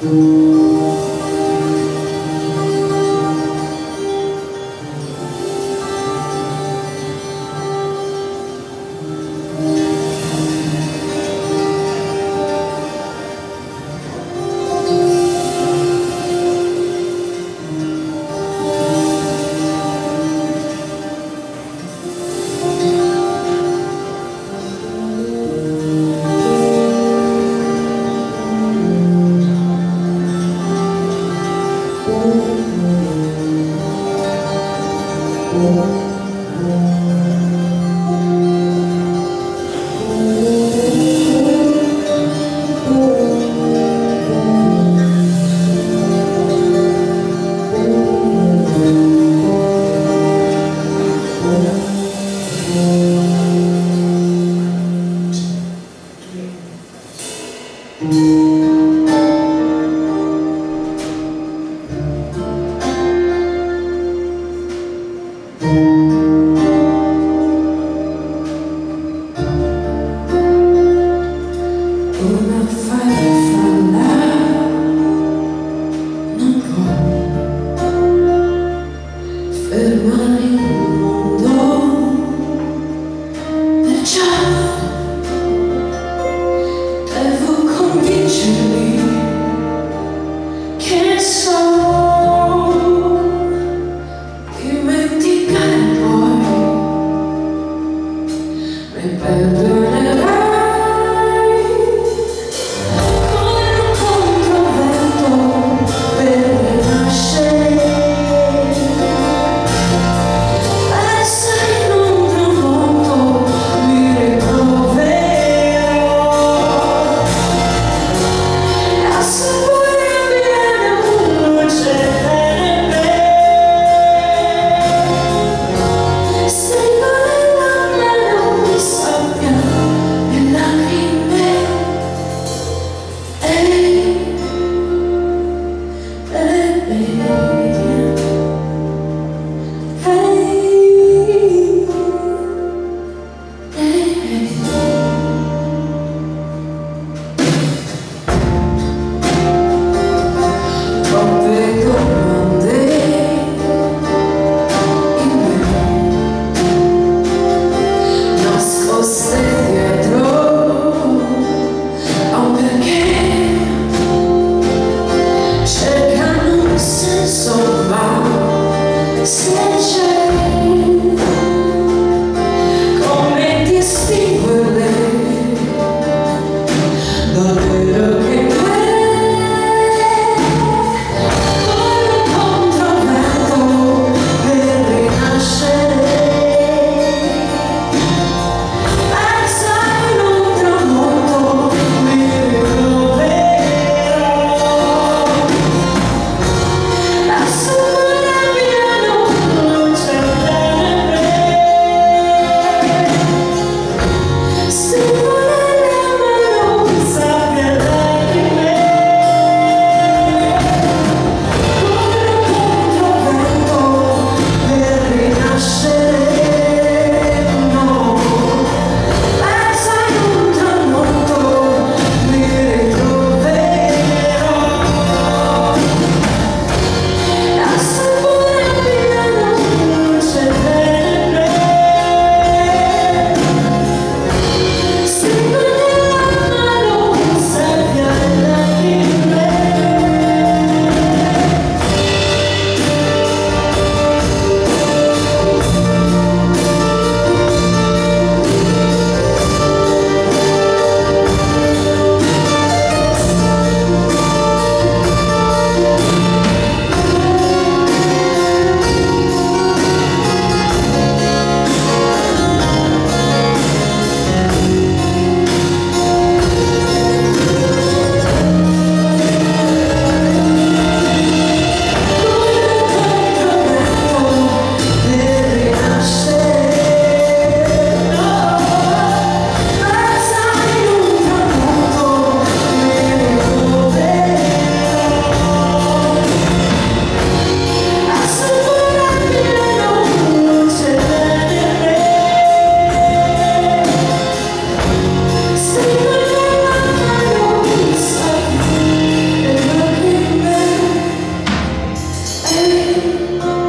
Música Una fire. Come distinguerle davvero? Música